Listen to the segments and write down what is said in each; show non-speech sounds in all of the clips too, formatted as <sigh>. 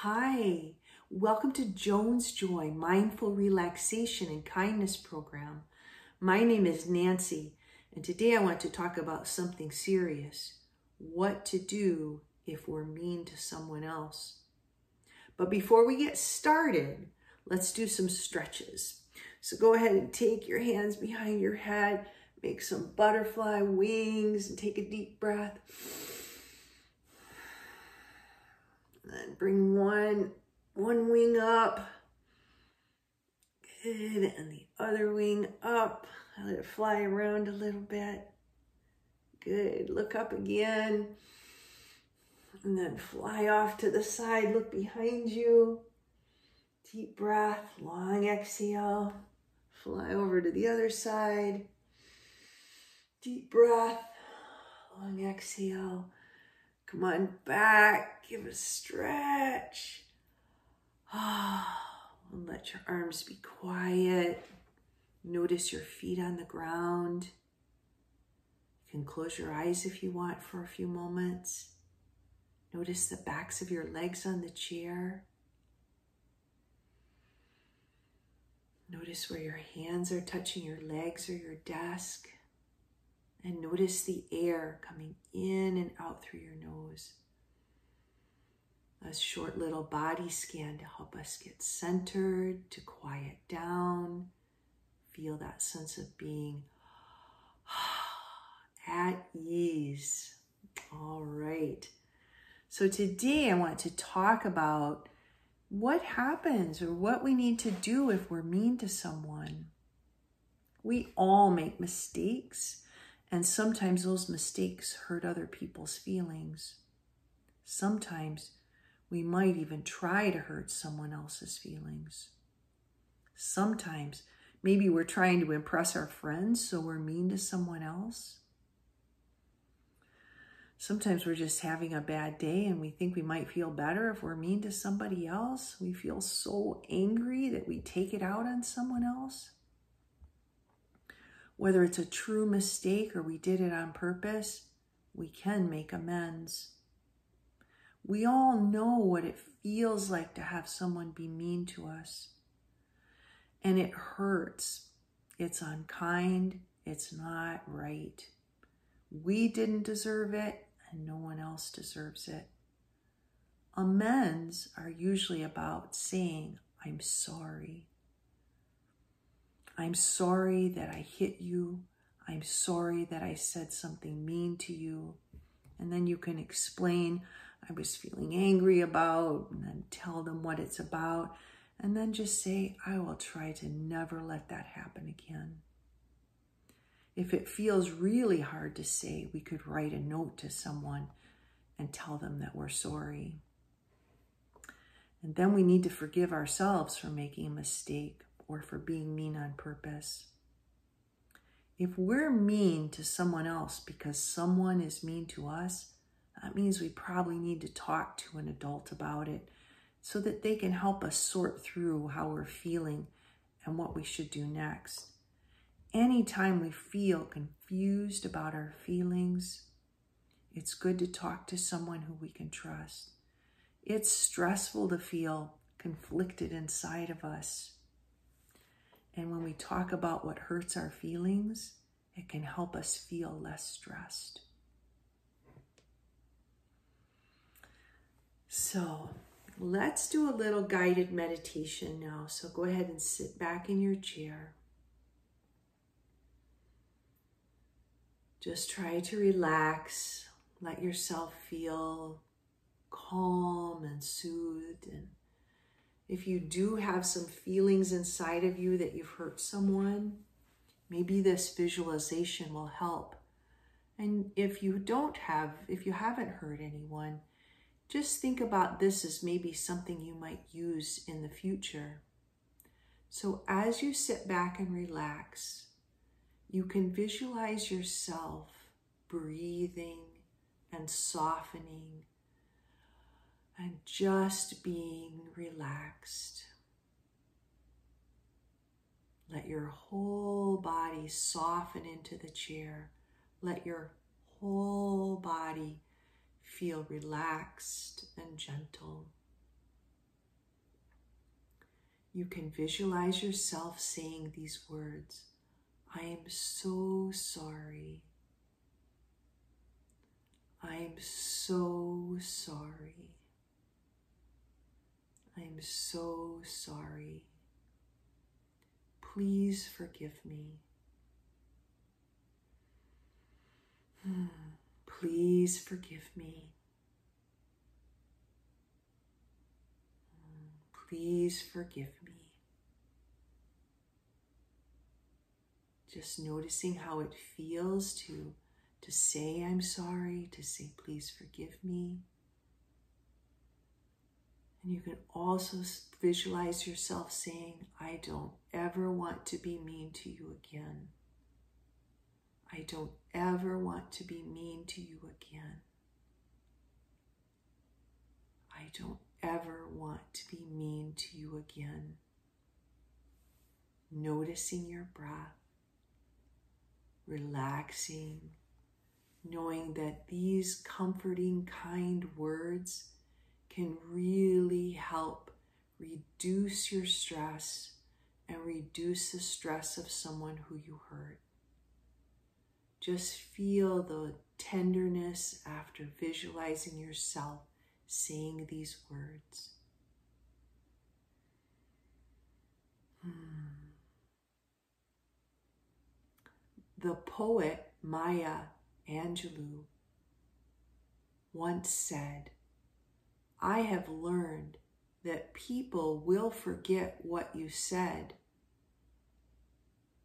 Hi, welcome to Joan's Joy Mindful Relaxation and Kindness Program. My name is Nancy, and today I want to talk about something serious what to do if we're mean to someone else. But before we get started, let's do some stretches. So go ahead and take your hands behind your head, make some butterfly wings, and take a deep breath. Then bring one, one wing up. Good. And the other wing up. Let it fly around a little bit. Good. Look up again. And then fly off to the side. Look behind you. Deep breath. Long exhale. Fly over to the other side. Deep breath. Long exhale. Come on back. Give a stretch. Ah, <sighs> and let your arms be quiet. Notice your feet on the ground. You can close your eyes if you want for a few moments. Notice the backs of your legs on the chair. Notice where your hands are touching your legs or your desk. And notice the air coming in and out through your nose. A short little body scan to help us get centered, to quiet down. Feel that sense of being <sighs> at ease. All right. So today I want to talk about what happens or what we need to do if we're mean to someone. We all make mistakes. And sometimes those mistakes hurt other people's feelings. Sometimes we might even try to hurt someone else's feelings. Sometimes maybe we're trying to impress our friends, so we're mean to someone else. Sometimes we're just having a bad day and we think we might feel better if we're mean to somebody else. We feel so angry that we take it out on someone else whether it's a true mistake or we did it on purpose, we can make amends. We all know what it feels like to have someone be mean to us. And it hurts. It's unkind. It's not right. We didn't deserve it, and no one else deserves it. Amends are usually about saying, I'm sorry. I'm sorry that I hit you. I'm sorry that I said something mean to you. And then you can explain I was feeling angry about, and then tell them what it's about. And then just say, I will try to never let that happen again. If it feels really hard to say, we could write a note to someone and tell them that we're sorry. And then we need to forgive ourselves for making a mistake or for being mean on purpose. If we're mean to someone else because someone is mean to us, that means we probably need to talk to an adult about it so that they can help us sort through how we're feeling and what we should do next. Anytime we feel confused about our feelings, it's good to talk to someone who we can trust. It's stressful to feel conflicted inside of us. And when we talk about what hurts our feelings, it can help us feel less stressed. So let's do a little guided meditation now. So go ahead and sit back in your chair. Just try to relax. Let yourself feel calm and soothed and if you do have some feelings inside of you that you've hurt someone, maybe this visualization will help. And if you don't have, if you haven't hurt anyone, just think about this as maybe something you might use in the future. So as you sit back and relax, you can visualize yourself breathing and softening and just being relaxed. Let your whole body soften into the chair. Let your whole body feel relaxed and gentle. you can visualize yourself saying these words I am so sorry. I'm so sorry. I'm so sorry. Please forgive me. <sighs> Please forgive me. Please forgive me. Just noticing how it feels to, to say I'm sorry, to say please forgive me. And you can also visualize yourself saying, I don't ever want to be mean to you again. I don't ever want to be mean to you again. I don't ever want to be mean to you again. Noticing your breath, relaxing, knowing that these comforting, kind words can really help reduce your stress and reduce the stress of someone who you hurt. Just feel the tenderness after visualizing yourself saying these words. Hmm. The poet Maya Angelou once said, I have learned that people will forget what you said.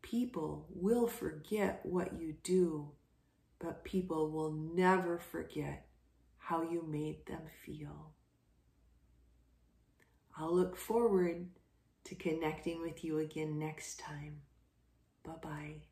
People will forget what you do, but people will never forget how you made them feel. I'll look forward to connecting with you again next time. Bye bye.